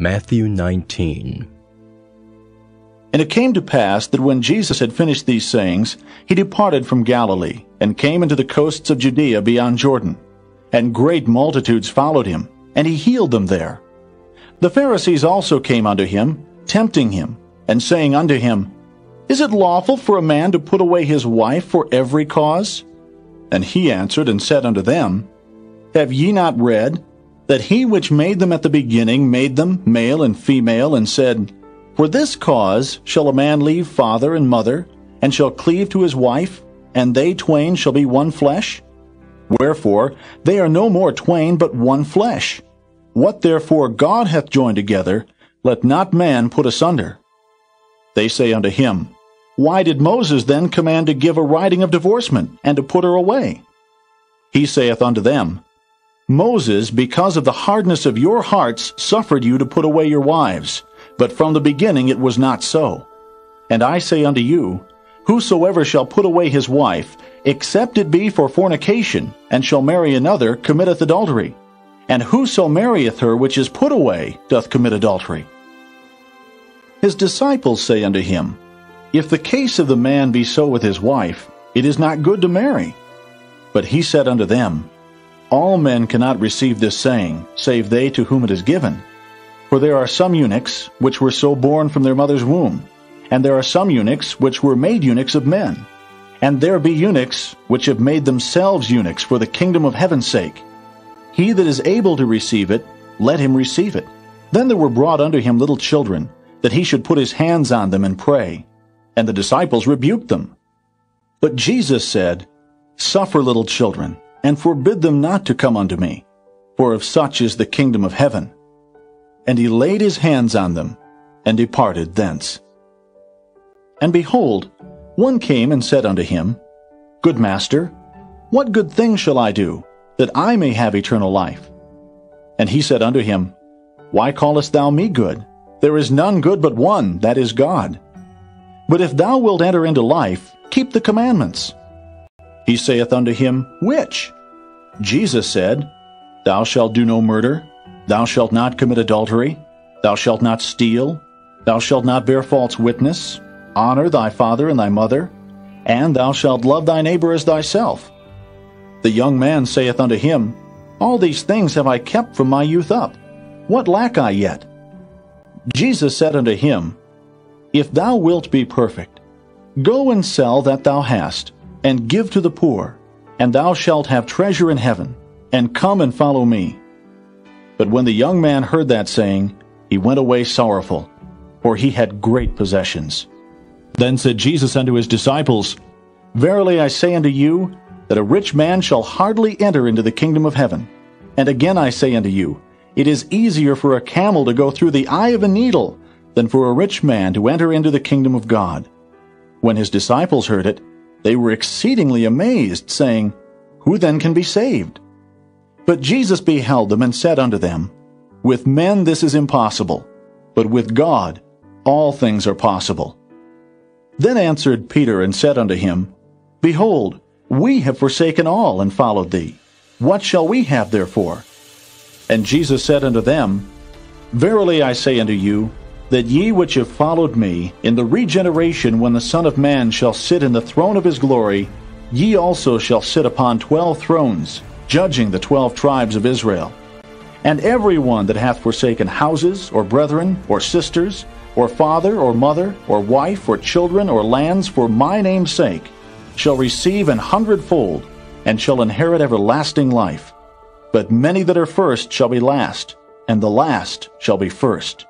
Matthew 19 And it came to pass that when Jesus had finished these sayings, he departed from Galilee, and came into the coasts of Judea beyond Jordan. And great multitudes followed him, and he healed them there. The Pharisees also came unto him, tempting him, and saying unto him, Is it lawful for a man to put away his wife for every cause? And he answered and said unto them, Have ye not read, that he which made them at the beginning made them male and female, and said, For this cause shall a man leave father and mother, and shall cleave to his wife, and they twain shall be one flesh? Wherefore they are no more twain, but one flesh. What therefore God hath joined together, let not man put asunder. They say unto him, Why did Moses then command to give a writing of divorcement, and to put her away? He saith unto them, Moses, because of the hardness of your hearts, suffered you to put away your wives. But from the beginning it was not so. And I say unto you, Whosoever shall put away his wife, except it be for fornication, and shall marry another, committeth adultery. And whoso marrieth her which is put away doth commit adultery. His disciples say unto him, If the case of the man be so with his wife, it is not good to marry. But he said unto them, all men cannot receive this saying, save they to whom it is given. For there are some eunuchs which were so born from their mother's womb, and there are some eunuchs which were made eunuchs of men. And there be eunuchs which have made themselves eunuchs for the kingdom of heaven's sake. He that is able to receive it, let him receive it. Then there were brought unto him little children, that he should put his hands on them and pray. And the disciples rebuked them. But Jesus said, Suffer little children, and forbid them not to come unto me, for of such is the kingdom of heaven. And he laid his hands on them, and departed thence. And behold, one came and said unto him, Good master, what good thing shall I do, that I may have eternal life? And he said unto him, Why callest thou me good? There is none good but one, that is God. But if thou wilt enter into life, keep the commandments. He saith unto him, Which? Jesus said, Thou shalt do no murder, thou shalt not commit adultery, thou shalt not steal, thou shalt not bear false witness, honor thy father and thy mother, and thou shalt love thy neighbor as thyself. The young man saith unto him, All these things have I kept from my youth up. What lack I yet? Jesus said unto him, If thou wilt be perfect, go and sell that thou hast, and give to the poor, and thou shalt have treasure in heaven, and come and follow me. But when the young man heard that saying, he went away sorrowful, for he had great possessions. Then said Jesus unto his disciples, Verily I say unto you, that a rich man shall hardly enter into the kingdom of heaven. And again I say unto you, it is easier for a camel to go through the eye of a needle than for a rich man to enter into the kingdom of God. When his disciples heard it, they were exceedingly amazed, saying, Who then can be saved? But Jesus beheld them and said unto them, With men this is impossible, but with God all things are possible. Then answered Peter and said unto him, Behold, we have forsaken all and followed thee. What shall we have therefore? And Jesus said unto them, Verily I say unto you, that ye which have followed me, in the regeneration when the Son of Man shall sit in the throne of his glory, ye also shall sit upon twelve thrones, judging the twelve tribes of Israel. And every one that hath forsaken houses, or brethren, or sisters, or father, or mother, or wife, or children, or lands, for my name's sake, shall receive an hundredfold, and shall inherit everlasting life. But many that are first shall be last, and the last shall be first.